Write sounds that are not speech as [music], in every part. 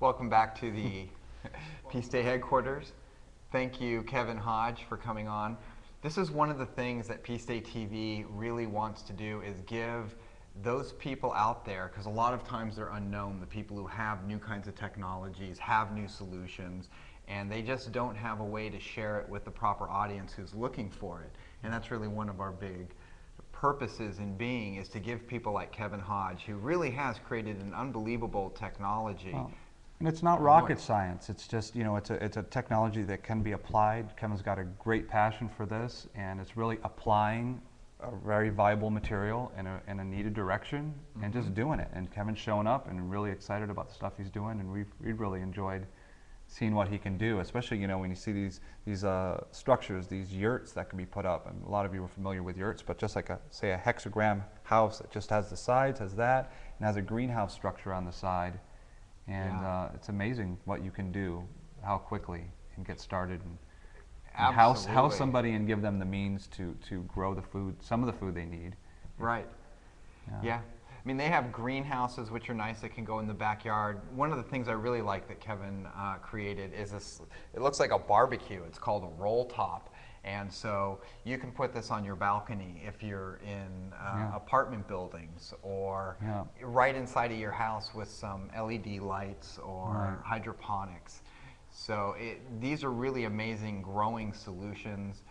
Welcome back to the [laughs] Peace Day headquarters. Thank you, Kevin Hodge, for coming on. This is one of the things that Peace Day TV really wants to do is give those people out there, because a lot of times they're unknown, the people who have new kinds of technologies, have new solutions, and they just don't have a way to share it with the proper audience who's looking for it. And that's really one of our big purposes in being is to give people like Kevin Hodge, who really has created an unbelievable technology. Well, and it's not rocket science. It's just, you know, it's a, it's a technology that can be applied. Kevin's got a great passion for this, and it's really applying a very viable material in a, in a needed direction mm -hmm. and just mm-hmm. doing it. And Kevin's showing up and really excited about the stuff he's doing, and we've, we've really enjoyed seeing what he can do, especially you know when you see these these uh, structures, these yurts that can be put up. And a lot of you are familiar with yurts, but just like a say a hexagram house that just has the sides, has that, and has a greenhouse structure on the side. And yeah. uh, it's amazing what you can do, how quickly and get started. And, and house house somebody and give them the means to to grow the food, some of the food they need. Right. yeah. yeah. I mean, they have greenhouses, which are nice, that can go in the backyard. One of the things I really like that Kevin uh, created is this, it looks like a barbecue. It's called a roll top. And so you can put this on your balcony if you're in uh, yeah. apartment buildings or yeah. right inside of your house with some LED lights or right. hydroponics. So it, these are really amazing growing solutions,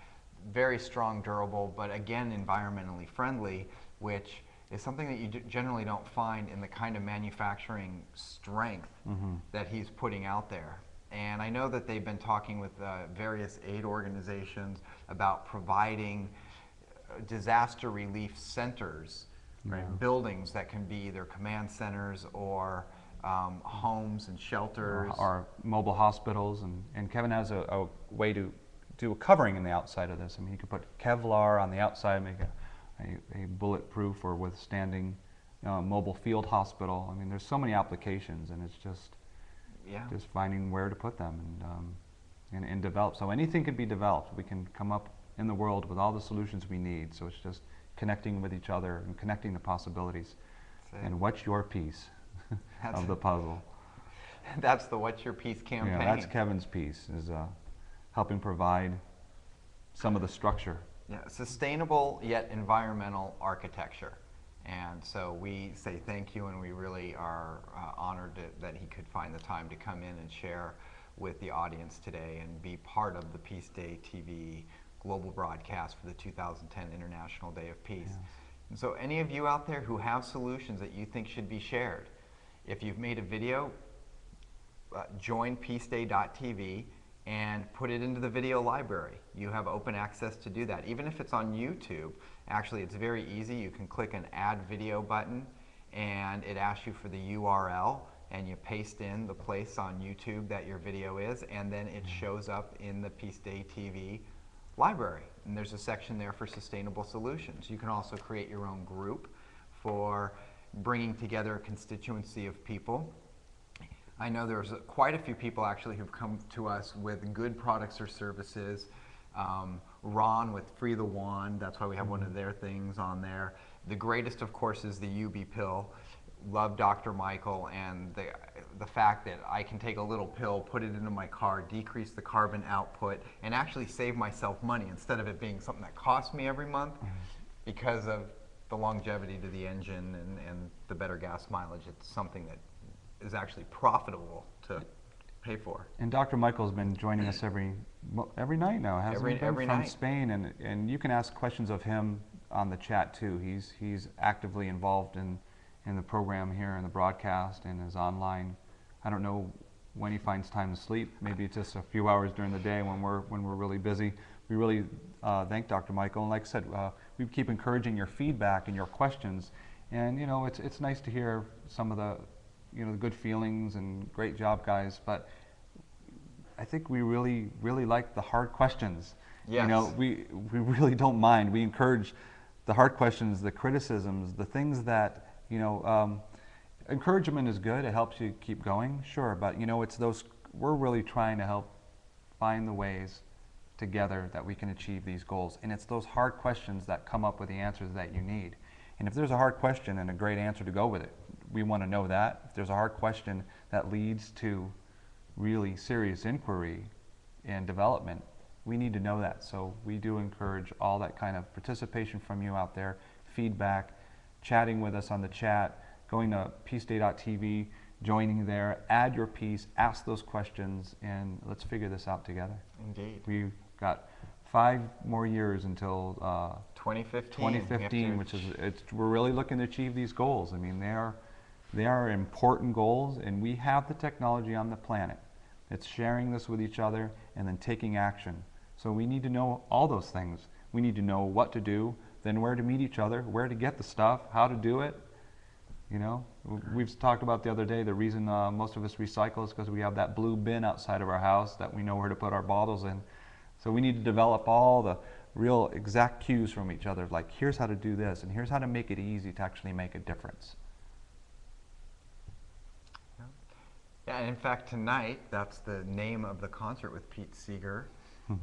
very strong, durable, but again, environmentally friendly, which is something that you generally don't find in the kind of manufacturing strength mm-hmm. that he's putting out there. And I know that they've been talking with uh, various aid organizations about providing uh, disaster relief centers, right. buildings that can be either command centers or um, homes and shelters. Or, or, mobile hospitals. And, and Kevin has a, a, way to do a covering in the outside of this. I mean, you could put Kevlar on the outside, make a a, a bulletproof or withstanding uh, mobile field hospital. I mean, there's so many applications, and it's just yeah. just finding where to put them and, um, and and develop. So anything can be developed. We can come up in the world with all the solutions we need. So it's just connecting with each other and connecting the possibilities. And what's your piece [laughs] of the puzzle? [laughs] That's the What's Your Piece campaign. Yeah, that's Kevin's piece, is uh, helping provide some of the structure yeah, sustainable yet environmental architecture. And so we say thank you, and we really are uh, honored to, that he could find the time to come in and share with the audience today and be part of the Peace Day TV global broadcast for the 2010 International Day of Peace. Yes. And so any of you out there who have solutions that you think should be shared, if you've made a video, uh, join peaceday.tv and put it into the video library. You have open access to do that. Even if it's on YouTube, actually it's very easy. You can click an add video button and it asks you for the URL and you paste in the place on YouTube that your video is and then it mm-hmm. shows up in the Peace Day TV library. And there's a section there for sustainable solutions. You can also create your own group for bringing together a constituency of people I know there's quite a few people actually who've come to us with good products or services. Um, Ron with Free the Wand, that's why we have one of mm-hmm. their things on there. The greatest, of course, is the UB pill. Love Dr. Michael and the, the fact that I can take a little pill, put it into my car, decrease the carbon output, and actually save myself money instead of it being something that costs me every month mm -hmm. because of the longevity to the engine and, and the better gas mileage. It's something that is actually profitable to pay for. And Dr. Michael's been joining us every every night now, hasn't every, he? Every from night. Spain, and and you can ask questions of him on the chat too. He's he's actively involved in in the program here in the broadcast and is online. I don't know when he finds time to sleep. Maybe it's just a few hours during the day when we're when we're really busy. We really uh, thank Dr. Michael, and like I said, uh, we keep encouraging your feedback and your questions. And you know, it's it's nice to hear some of the you know, the good feelings and great job, guys. But I think we really, really like the hard questions. Yes. You know, we, we [laughs] really don't mind. We encourage the hard questions, the criticisms, the things that, you know, um, encouragement is good. It helps you keep going, sure. But, you know, it's those, we're really trying to help find the ways together that we can achieve these goals. And it's those hard questions that come up with the answers that you need. And if there's a hard question and a great answer to go with it, we want to know that. If there's a hard question that leads to really serious inquiry and development, we need to know that. So we do encourage all that kind of participation from you out there, feedback, chatting with us on the chat, going to peaceday.tv, joining there, add your piece, ask those questions, and let's figure this out together. Indeed. We've got five more years until uh, 2015. 2015, which is it's, we're really looking to achieve these goals. I mean, they are they are important goals, and we have the technology on the planet. It's sharing this with each other and then taking action. So we need to know all those things. We need to know what to do, then where to meet each other, where to get the stuff, how to do it. You know, we've talked about the other day. The reason uh, most of us recycle is because we have that blue bin outside of our house that we know where to put our bottles in. So we need to develop all the real exact cues from each other. Like, here's how to do this, and here's how to make it easy to actually make a difference. Yeah, and in fact, tonight, that's the name of the concert with Pete Seeger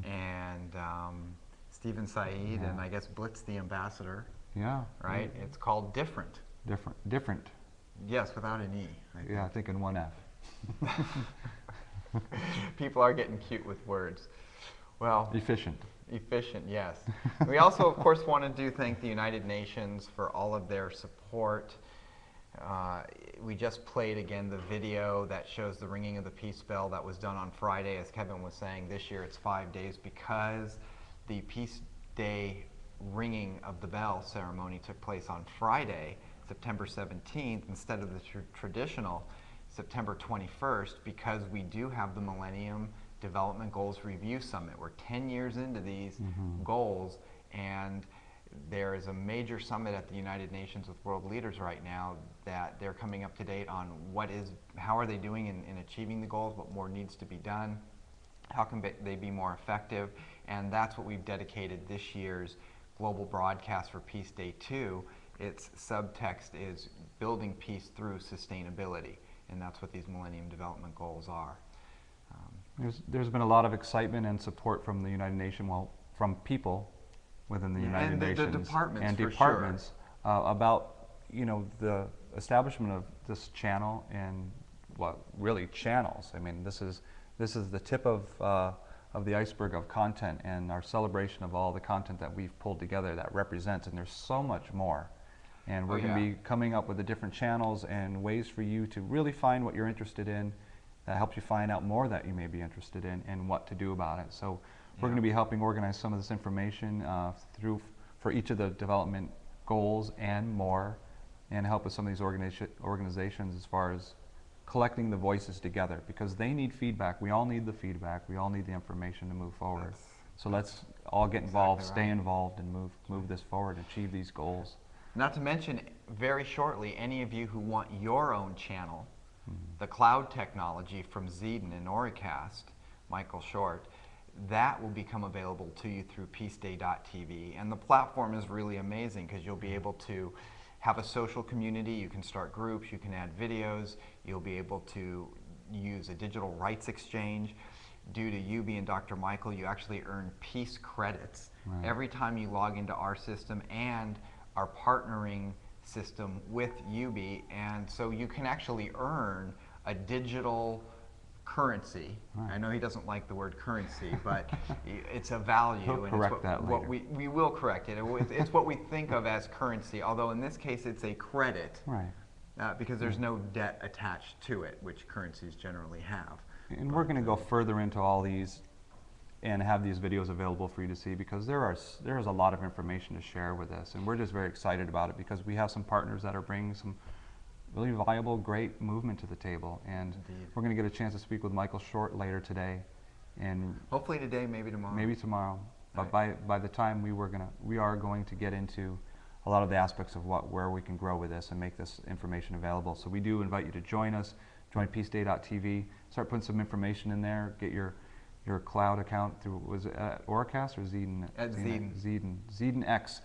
and um, Stephan Said, and I guess Blitz the Ambassador, Yeah. right? It's called Different. Different. Different. Yes, without an E. I. Yeah, I think in one F. [laughs] People are getting cute with words. Well, Efficient. Efficient, yes. [laughs] we also, of course, want to do thank the United Nations for all of their support. Uh, we just played again the video that shows the ringing of the peace bell that was done on Friday. As Kevin was saying, this year it's five days because the Peace Day ringing of the bell ceremony took place on Friday, September 17th, instead of the tr- traditional September 21st, because we do have the Millennium Development Goals Review Summit. We're 10 years into these goals, and there is a major summit at the United Nations with world leaders right now that they're coming up to date on what is, how are they doing in, in achieving the goals, what more needs to be done, how can be- they be more effective, and that's what we've dedicated this year's global broadcast for Peace Day to. Its subtext is building peace through sustainability, and that's what these Millennium Development Goals are. Um, There's, there's been a lot of excitement and support from the United Nations, well, from people within the United and the- the Nations departments, and for sure. departments uh, about you know the establishment of this channel and what really channels. I mean, this is this is the tip of uh, of the iceberg of content and our celebration of all the content that we've pulled together that represents. And there's so much more. And Oh, we're going to yeah. be coming up with the different channels and ways for you to really find what you're interested in that helps you find out more that you may be interested in and what to do about it. So we're going to be helping organize some of this information uh, through for each of the development goals and more, and help with some of these organiza- organizations as far as collecting the voices together because they need feedback. We all need the feedback. We all need the information to move forward. That's- so let's all get involved, exactly stay involved, and move move this forward, achieve these goals. Not to mention, very shortly, any of you who want your own channel, Mm-hmm. the cloud technology from Zeden and Oricast, Michael Short, that will become available to you through peaceday.tv. And the platform is really amazing because you'll be able to have a social community, you can start groups, you can add videos, you'll be able to use a digital rights exchange. Due to you being Dr. Michael, you actually earn peace credits Right. every time you log into our system and our partnering system with UB. And so you can actually earn a digital currency. Right. I know he doesn't like the word currency, but [laughs] it's a value. He'll and correct it's what, that what later. we, we will correct it. It It's what we think of as currency, although in this case it's a credit Right. uh, because there's no debt attached to it, which currencies generally have. And we're going to go further into all these and have these videos available for you to see because there are there is a lot of information to share with us and we're just very excited about it because we have some partners that are bringing some really viable great movement to the table and Indeed. we're going to get a chance to speak with Michael Short later today and Hopefully today, maybe tomorrow. maybe tomorrow but Right. by by the time we were going to we are going to get into a lot of the aspects of what where we can grow with this and make this information available so we do invite you to join us join peaceday.tv start putting some information in there get your your cloud account through was it at Oracast or Zeden At Zeden. Zeden Zeden X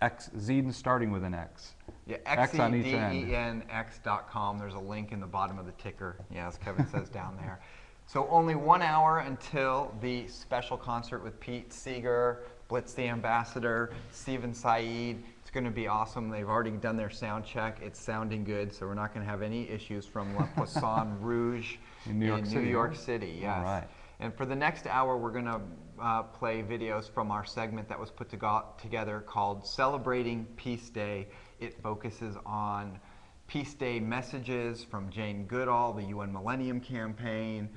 X Zeden starting with an X Yeah, X on each end. xedenx.com. There's a link in the bottom of the ticker. Yeah, as Kevin says [laughs] down there. So only one hour until the special concert with Pete Seeger, Blitz the Ambassador, Stephan Said, It's going to be awesome. They've already done their sound check. It's sounding good, so we're not going to have any issues from La Poisson [laughs] Rouge In New York City, New York? City, yes. All right. And for the next hour, we're going to uh, play videos from our segment that was put to together called Celebrating Peace Day. It focuses on Peace Day messages from Jane Goodall, the UN Millennium Campaign,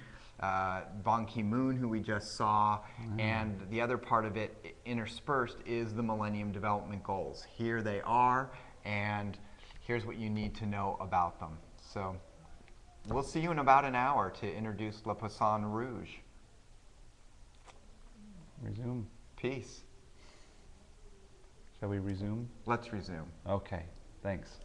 uh, Ban Ki moon, who we just saw, and the other part of it interspersed is the Millennium Development Goals. Here they are, and here's what you need to know about them. So we'll see you in about an hour to introduce La Poisson Rouge. Resume. Peace. Shall we resume? Let's resume. Okay, thanks.